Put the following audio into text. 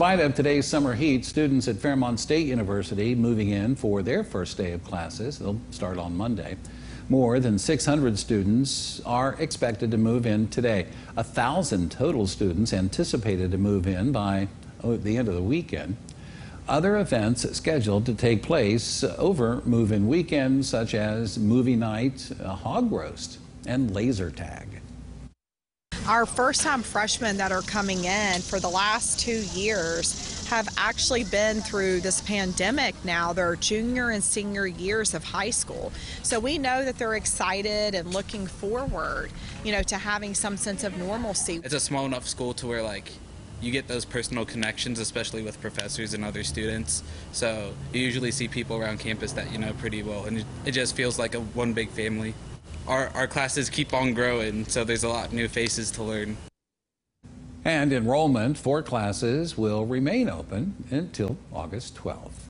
spite of today's summer heat, students at Fairmont State University moving in for their first day of classes. They'll start on Monday. More than 600 students are expected to move in today. A thousand total students anticipated to move in by oh, the end of the weekend. Other events scheduled to take place over move-in weekend, such as movie night, a hog roast, and laser tag. Our first time freshmen that are coming in for the last two years have actually been through this pandemic now, their junior and senior years of high school. So we know that they're excited and looking forward, you know, to having some sense of normalcy. It's a small enough school to where like you get those personal connections, especially with professors and other students. So you usually see people around campus that you know pretty well, and it just feels like a one big family our, our classes keep on growing, so there's a lot of new faces to learn. And enrollment for classes will remain open until August 12th.